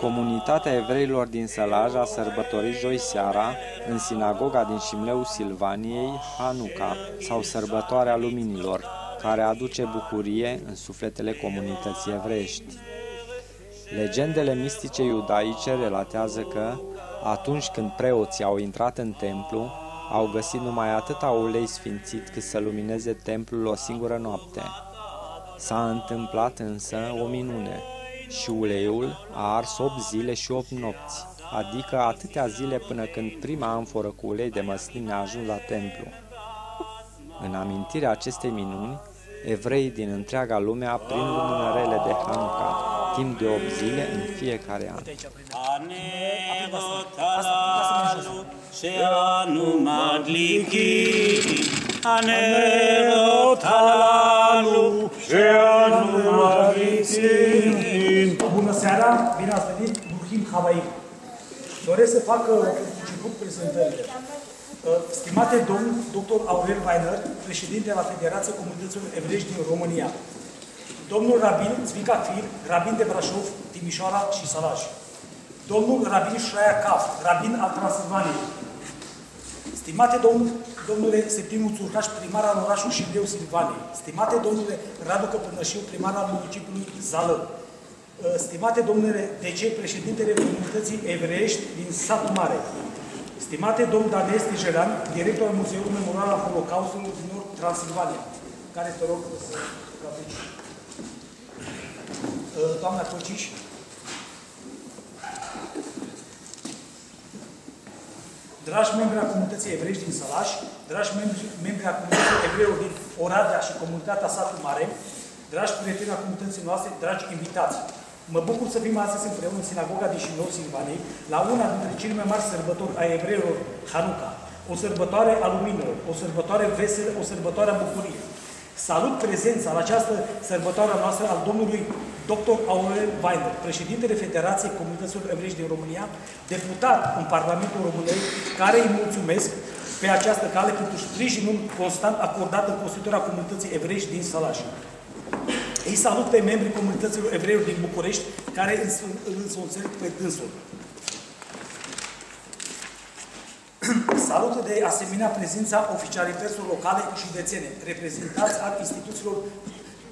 Comunitatea evreilor din Sălaj a sărbătorit joi seara, în sinagoga din Șimleu Silvaniei, Hanuca, sau Sărbătoarea Luminilor, care aduce bucurie în sufletele comunității evreiești. Legendele mistice iudaice relatează că, atunci când preoții au intrat în templu, au găsit numai atâta ulei sfințit cât să lumineze templul o singură noapte. S-a întâmplat însă o minune și uleiul a ars 8 zile și 8 nopți, adică atâtea zile până când prima amforă cu ulei de măsline a ajuns la templu. În amintirea acestei minuni, evreii din întreaga lume aprind lumânărele de Hanuca, timp de 8 zile în fiecare an. Anelotalalu, și anu seara, bine ați venit, Burhim Havaim. Doresc să fac uh, început prezentările. Uh, Stimate domn dr. Aurel Weiner, președinte la Federația Comunităților Evrești din România, domnul Rabin Zvica Fir, Rabin de Brașov, Timișoara și Salaj, domnul Rabin Shraia Kaf, Rabin al Transilvaniei, Stimate domn, domnule Septimu Țurcaș, primar al orașului Șibleu Silvaniei, stimate domnule Radu Căpânășiu, primar al municipiului Zală, stimate domnule DC, președintele comunității evreiești din satul Mare, stimate domn Danes Tijeran, director al Muzeului Memorial al Holocaustului din Nord Transilvania, care te rog să aduci. Doamna Cociș, dragi membri a comunității evreiești din Sălaș, dragi membri, membri a comunității evreilor din Oradea și comunitatea Satul Mare, dragi prieteni a comunității noastre, dragi invitați, mă bucur să fim astăzi împreună în sinagoga din Șinou Silvanei, la una dintre cele mai mari sărbători a evreilor, Hanuca, o sărbătoare a luminilor, o sărbătoare veselă, o sărbătoare a bucuriei. Salut prezența la această sărbătoare noastră al domnului dr. Aurel Weiner, președintele Federației Comunităților Evrești din România, deputat în Parlamentul României, care îi mulțumesc pe această cale pentru sprijinul constant acordat în constituirea comunității evrești din Sălaș. Îi salut pe membrii comunităților evreilor din București, care îl însoțesc pe dânsul. Salută de asemenea prezența oficialităților locale și județene, reprezentanți al instituțiilor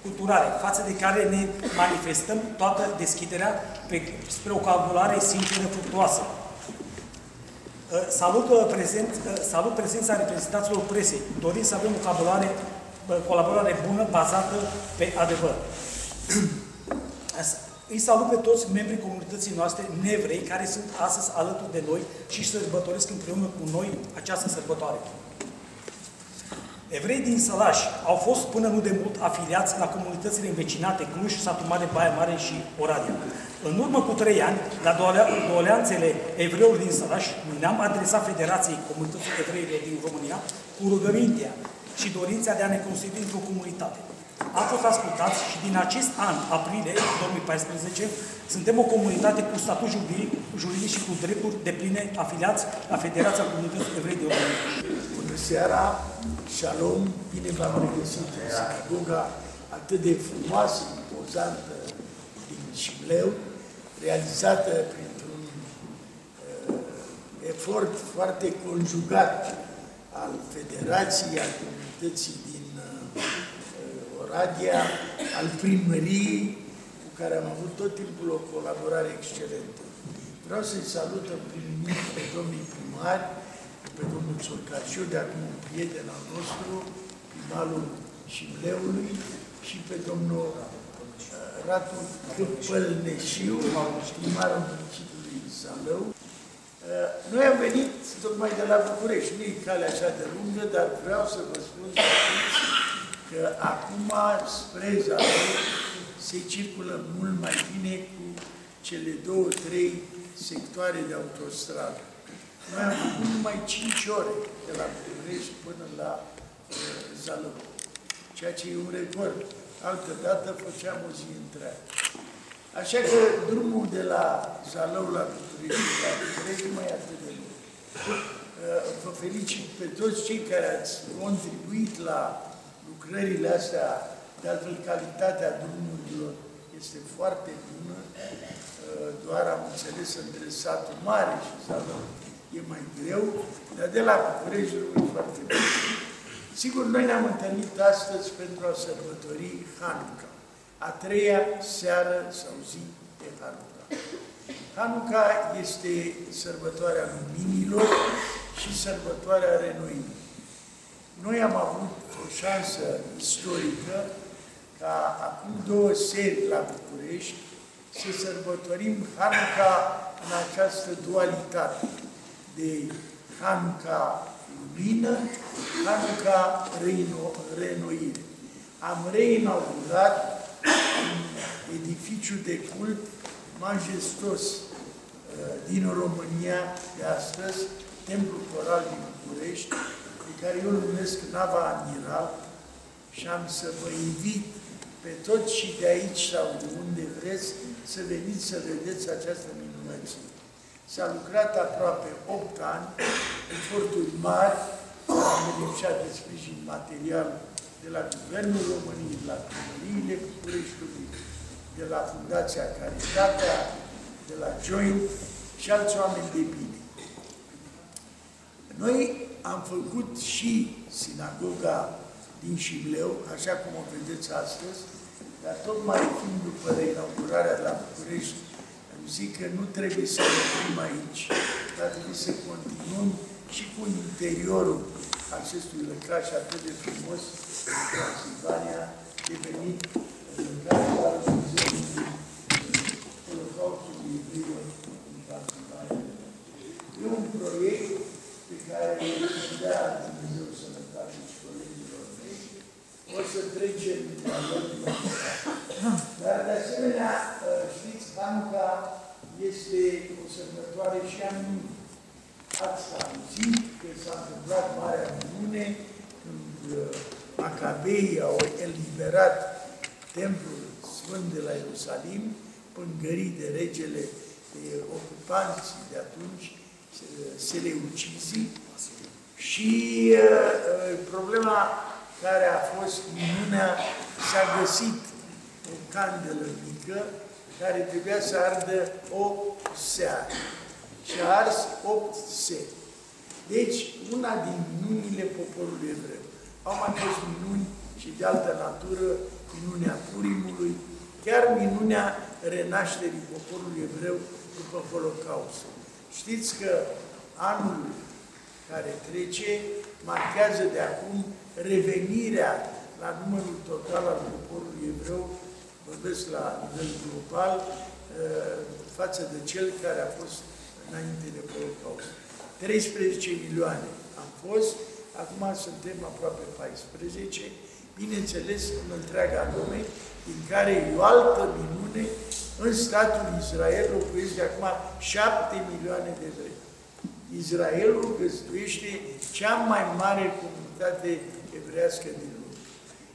culturale, față de care ne manifestăm toată deschiderea pe, spre o colaborare sinceră, fructuoasă. Salut, prezent, salut prezența reprezentanților presei. Dorim să avem o colaborare, colaborare bună, bazată pe adevăr. Îi salut pe toți membrii comunității noastre nevrei care sunt astăzi alături de noi și sărbătoresc împreună cu noi această sărbătoare. Evrei din Sălaș au fost până nu de mult afiliați la comunitățile învecinate Cluj, Satu Mare, Baia Mare și Oradea. În urmă cu trei ani, la doleanțele evreilor din Sălaș, ne-am adresat Federației Comunității Evreilor din România cu rugămintea și dorința de a ne constitui într-o comunitate. Am fost ascultați și din acest an, aprilie 2014, suntem o comunitate cu statut juridic, juridic și cu drepturi de pline afiliați la Federația Comunității Evrei de România. Bună seara, shalom, bine v-am regăsit în sinagoga atât de frumoasă, impozantă din Șimleu, realizată printr-un uh, efort foarte conjugat al Federației, al comunității din uh, Oradea, al primăriei, cu care am avut tot timpul o colaborare excelentă. Vreau să-i salut în primul rând pe domnii primari, pe domnul Țurcașiu, de acum un prieten al nostru, primarul Șimleului, și pe domnul Ratu Câpălneșiu, primarul municipiului Zalău. Noi am venit tocmai de la București, nu e calea așa de lungă, dar vreau să vă spun că acum spre Zalău se circulă mult mai bine cu cele două, trei sectoare de autostradă. Noi am făcut numai 5 ore de la București până la uh, Zalău, ceea ce e un record. Altă dată făceam o zi întreagă. Așa că drumul de la Zalău la București, la București nu mai e atât de lung. Uh, vă felicit pe toți cei care ați contribuit la lucrările astea, de altfel calitatea drumurilor este foarte bună, uh, doar am înțeles între satul mare și satul e mai greu, dar de la București e foarte bine. Sigur, noi ne-am întâlnit astăzi pentru a sărbători Hanuca, a treia seară sau zi de Hanuca. Hanuca este sărbătoarea luminilor și sărbătoarea renoirii. Noi am avut o șansă istorică ca acum două seri la București să sărbătorim Hanuca în această dualitate de Hanuca lumină, Hanuca renoire. Am reinaugurat un edificiu de cult majestos uh, din România de astăzi, Templul Coral din București, pe care eu îl numesc Nava Admiral și am să vă invit pe toți și de aici sau de unde vreți să veniți să vedeți această minunăție. S-a lucrat aproape 8 ani, eforturi mari, am beneficiat de sprijin material de la Guvernul României, de la Primăriile Bucureștiului, de la Fundația Caritatea, de la Joint și alți oameni de bine. Noi am făcut și sinagoga din Șibleu, așa cum o vedeți astăzi, dar tocmai fiind după reinaugurarea la București, îmi zic că nu trebuie să ne oprim aici, dar trebuie să continuăm și cu interiorul acestui lăcaș atât de frumos în Transilvania, devenit lăcașul al Muzeului Holocaustului Evreilor în Transilvania. E un proiect pe care îl dea Dumnezeu sănătate și colegilor mei, o să trecem Dar de asemenea, știți, Hanuca este o sărbătoare și a minunii. Ați auzit că s-a întâmplat Marea Minune când Macabei au eliberat templul Sfânt de la Ierusalim, pângărit de regele de ocupanții de atunci, Seleucizii, și uh, problema care a fost minunea, s-a găsit o candelă mică care trebuia să ardă o seară și a ars opt seri. Deci, una din minunile poporului evreu. Au mai fost minuni și de altă natură, minunea Purimului, chiar minunea renașterii poporului evreu după Holocaust. Știți că anul care trece marchează de acum revenirea la numărul total al poporului evreu, vorbesc la nivel global, uh, față de cel care a fost înainte de Holocaust. 13 milioane am fost, acum suntem aproape 14, bineînțeles în întreaga lume, din care e o altă minune, în statul Israel locuiesc de acum 7 milioane de evrei. Israelul găzduiește cea mai mare comunitate evrească din lume.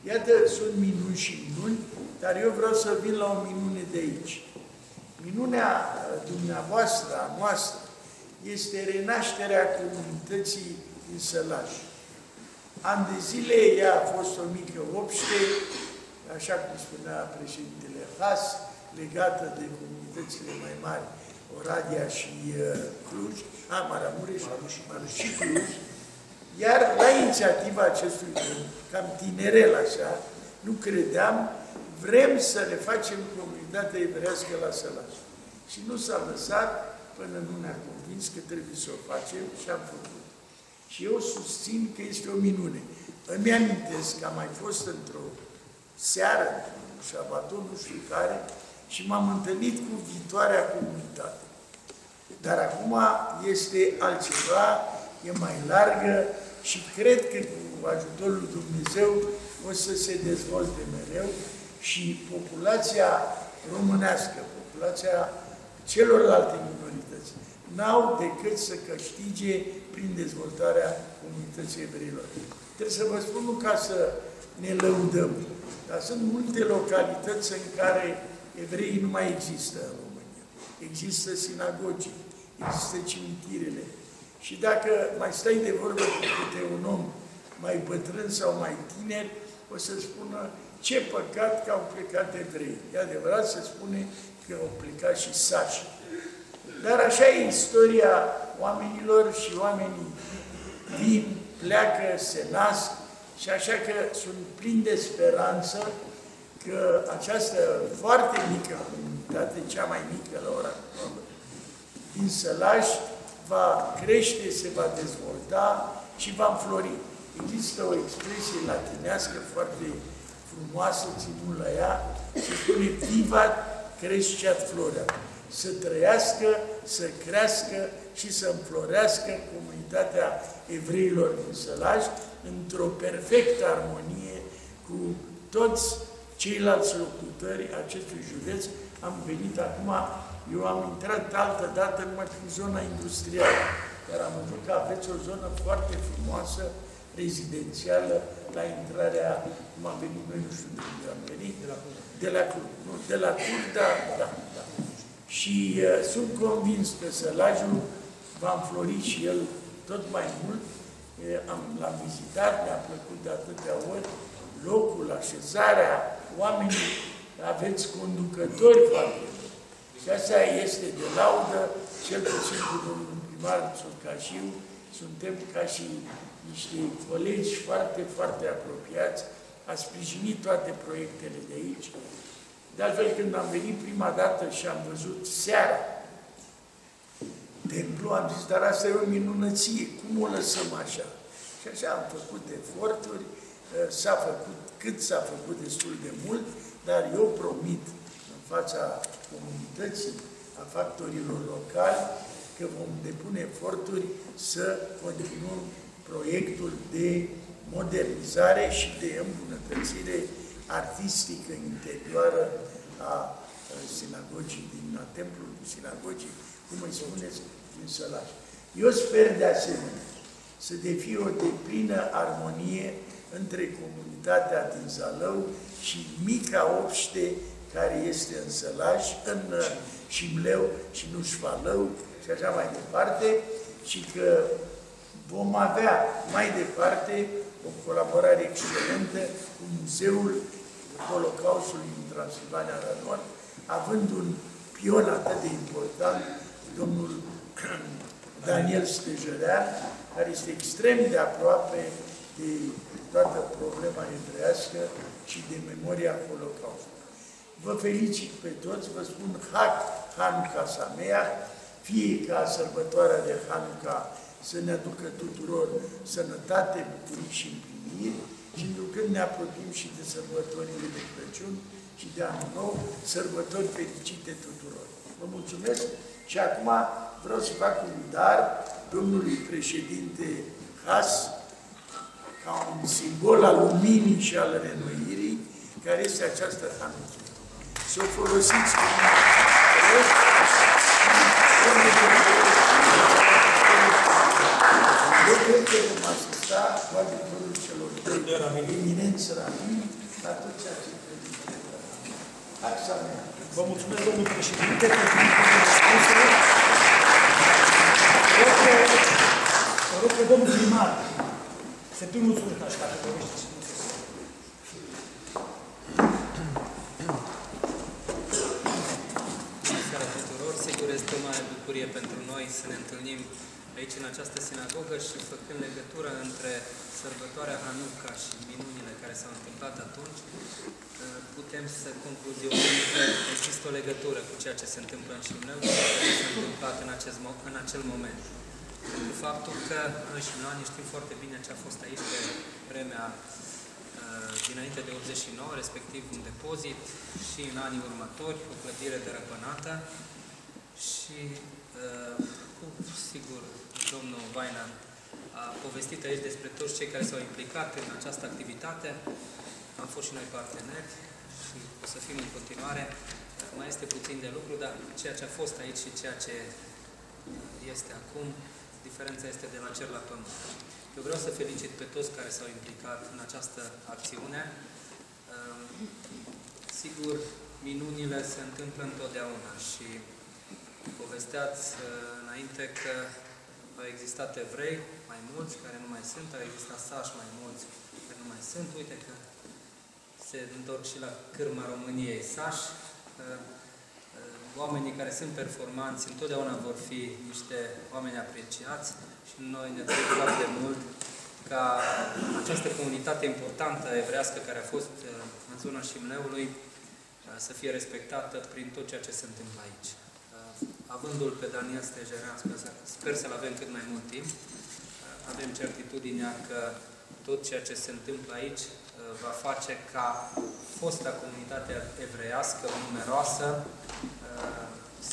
Iată, sunt minuni și minuni, dar eu vreau să vin la o minune de aici. Minunea uh, dumneavoastră, a noastră, este renașterea comunității din Sălaș. An de zile ea a fost o mică obște, așa cum spunea președintele Has, legată de comunitățile mai mari, Oradea și uh, Cluj, a, Maramureș și Cluj, iar la inițiativa acestui grup, cam tinerel așa, nu credeam, vrem să ne facem comunitatea evrească la Sălaș. Și nu s-a lăsat până nu ne-a convins că trebuie să o facem și am făcut. Și eu susțin că este o minune. Îmi amintesc că am mai fost într-o seară, într-un șabaton, nu știu care, și m-am întâlnit cu viitoarea comunitate. Dar acum este altceva, e mai largă și cred că cu ajutorul lui Dumnezeu o să se dezvolte mereu și populația românească, populația celorlalte minorități, n-au decât să câștige prin dezvoltarea comunității evreilor. Trebuie să vă spun nu ca să ne lăudăm, dar sunt multe localități în care evreii nu mai există în România. Există sinagogii, există cimitirele. Și dacă mai stai de vorbă cu câte un om mai bătrân sau mai tineri, o să spună ce păcat că au plecat evrei. E adevărat să spune că au plecat și sași. Dar așa e istoria oamenilor și oamenii vin, pleacă, se nasc și așa că sunt plin de speranță că această foarte mică comunitate, cea mai mică la ora actuală, din Sălaș, va crește, se va dezvolta și va înflori. Există o expresie latinească foarte frumoasă, ținut la ea, se spune vivat cresceat florea. Să trăiască, să crească și să înflorească comunitatea evreilor din Sălaj într-o perfectă armonie cu toți ceilalți locutori acestui județ. Am venit acum, eu am intrat altă dată numai prin zona industrială, dar am văzut că aveți o zonă foarte frumoasă, rezidențială, la intrarea, cum am venit noi, nu știu de unde am venit, de la Cluj, de la Cluj, nu, de la Cluj, da, da, da. Și uh, sunt convins că Sălajul va înflori și el tot mai mult. Uh, am, l-am vizitat, mi-a plăcut de atâtea ori locul, așezarea, oamenii, aveți conducători foarte Și asta este de laudă, cel puțin cu domnul primar Țurcașiu, suntem ca și niște colegi foarte, foarte apropiați, a sprijinit toate proiectele de aici. De altfel, când am venit prima dată și am văzut seara templu, am zis, dar asta e o minunăție, cum o lăsăm așa? Și așa am făcut eforturi, ă, s-a făcut cât s-a făcut destul de mult, dar eu promit în fața comunității, a factorilor locali, că vom depune eforturi să continuăm proiectul de modernizare și de îmbunătățire artistică interioară a sinagogii, din a templului sinagogii, cum îi spuneți, din Sălaș. Eu sper de asemenea să defie o deplină armonie între comunitatea din Zalău și mica obște care este în Sălaș, în Șimleu și nu Șfalău și așa mai departe, și că vom avea mai departe o colaborare excelentă cu Muzeul Holocaustului din Transilvania la Nord, având un pion atât de important, domnul Daniel Stejărean, care este extrem de aproape de toată problema evrească și de memoria Holocaustului. Vă felicit pe toți, vă spun Hak Hanukkah Sameach, fie ca sărbătoarea de Hanukkah să ne aducă tuturor sănătate, bucurii și împliniri și când ne apropiem și de sărbătorile de Crăciun și de Anul Nou, sărbători fericite tuturor. Vă mulțumesc și acum vreau să fac un dar domnului președinte Has, ca un simbol al luminii și al renoirii, care este această Hanukkah. Să o folosiți cu eu cred că vom asista cu ajutorul celor doi eminenți rabini la tot ceea ce predică. Axa mea. Vă mulțumesc, domnul președinte, pentru răspunsurile. Vă rog pe domnul primar, Septimul Țurcaș, care vorbește și Seara tuturor, sigur este o mare bucurie pentru noi să ne întâlnim aici în această sinagogă și făcând legătură între sărbătoarea Hanuca și minunile care s-au întâmplat atunci, putem să concluzionăm că există o legătură cu ceea ce se întâmplă în Șimleu și ceea ce s-a întâmplat în, acest, în acel moment. Cu faptul că în Șimlani știm foarte bine ce a fost aici pe vremea dinainte de 89, respectiv un depozit și în anii următori o clădire dărăpânată și cu sigur domnul Vaina a povestit aici despre toți cei care s-au implicat în această activitate. Am fost și noi parteneri și o să fim în continuare. Mai este puțin de lucru, dar ceea ce a fost aici și ceea ce este acum, diferența este de la cer la pământ. Eu vreau să felicit pe toți care s-au implicat în această acțiune. Sigur, minunile se întâmplă întotdeauna și povesteați uh, înainte că au existat evrei mai mulți care nu mai sunt, au existat sași mai mulți care nu mai sunt. Uite că se întorc și la cârma României Saș. Oamenii care sunt performanți întotdeauna vor fi niște oameni apreciați și noi ne dorim foarte mult ca această comunitate importantă evrească care a fost în zona Șimleului să fie respectată prin tot ceea ce se întâmplă aici. Avându-l pe Daniel Stejeran, sper să-l avem cât mai mult timp, avem certitudinea că tot ceea ce se întâmplă aici va face ca fosta comunitate evreiască numeroasă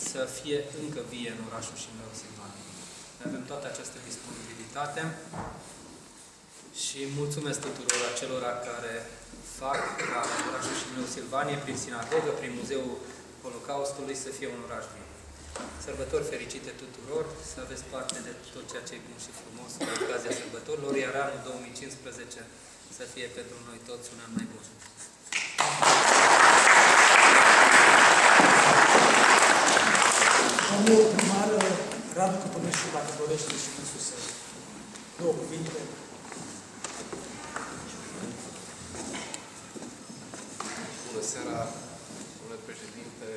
să fie încă vie în orașul Șimleu Silvan. Avem toată această disponibilitate și mulțumesc tuturor acelora care fac ca orașul Șimleu Silvanie, prin sinagogă, prin Muzeul Holocaustului, să fie un oraș bine. Sărbători fericite tuturor, să aveți parte de tot ceea ce e bun și frumos cu ocazia sărbătorilor, iar anul 2015 să fie pentru noi toți un an mai bun. Domnul primar Radu Căpănășu, dacă dorește și însuși să două cuvinte. Bună seara, domnule președinte,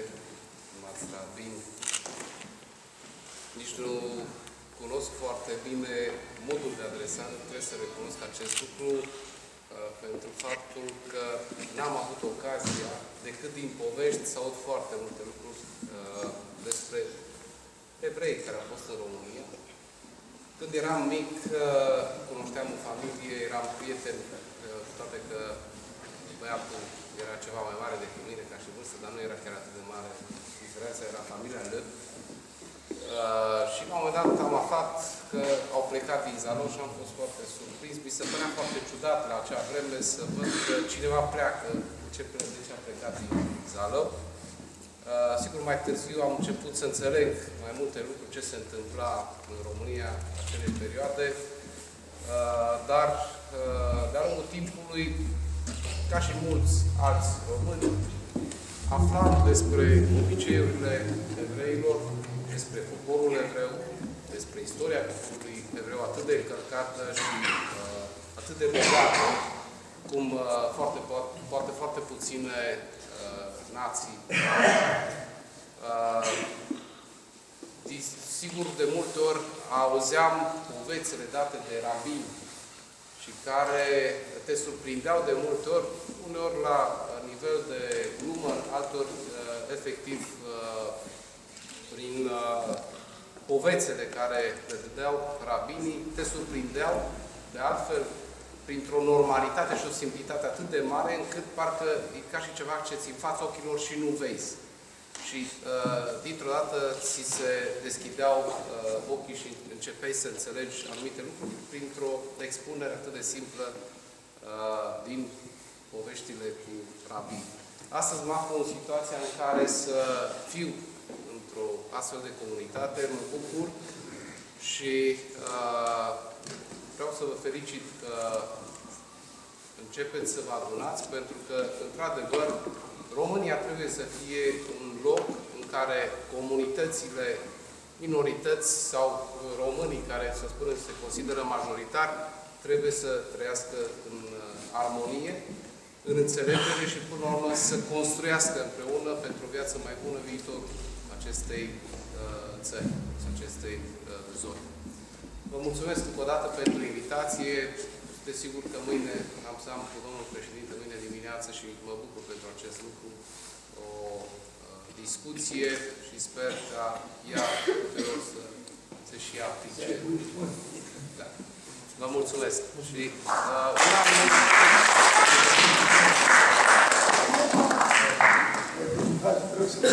stimați rabini. Nici nu cunosc foarte bine modul de adresare, trebuie să recunosc acest lucru uh, pentru faptul că n-am avut ocazia, decât din povești, să aud foarte multe lucruri uh, despre evrei care au fost în România. Când eram mic, uh, cunoșteam o familie, eram prieten, cu toate că băiatul era ceva mai mare decât mine ca și vârstă, dar nu era chiar atât de mare. Diferența era familia Lăp. Uh, și la un moment dat am aflat că au plecat din Zalău și am fost foarte surprins. Mi se părea foarte ciudat la acea vreme să văd că cineva pleacă, ce de ce a plecat din Zalău. Uh, sigur, mai târziu am început să înțeleg mai multe lucruri ce se întâmpla în România în acele perioade, uh, dar uh, de-a lungul timpului ca și mulți alți români, aflam despre obiceiurile evreilor, despre poporul evreu, despre istoria poporului evreu atât de încărcată și uh, atât de bogată, cum uh, foarte, poate foarte puține uh, nații. Uh, sigur, de multe ori auzeam povețele date de rabini și care te surprindeau de multe ori, uneori la nivel de glumă, altor uh, efectiv uh, prin uh, povețele care le dădeau rabinii, te surprindeau de altfel printr-o normalitate și o simplitate atât de mare încât parcă e ca și ceva ce ți în fața ochilor și nu vezi. Și uh, dintr-o dată ți se deschideau uh, ochii și începeai să înțelegi anumite lucruri printr-o expunere atât de simplă uh, din poveștile cu rabin. Astăzi mă aflu în situația în care să fiu într-o astfel de comunitate, mă bucur și uh, vreau să vă felicit că începeți să vă adunați, pentru că, într-adevăr, România trebuie să fie un loc în care comunitățile, minorități sau românii care, să spunem, se consideră majoritari, trebuie să trăiască în uh, armonie, în înțelegere și, până la urmă, să construiască împreună pentru o viață mai bună viitorul acestei uh, țări, acestei uh, zone. Vă mulțumesc încă o dată pentru invitație. Desigur că mâine am să am cu domnul președinte, mâine dimineață și mă bucur pentru acest lucru, o uh, discuție și sper ca ea tuturor să, se și aplice. Da. Vă mulțumesc. Și uh, mulțumesc.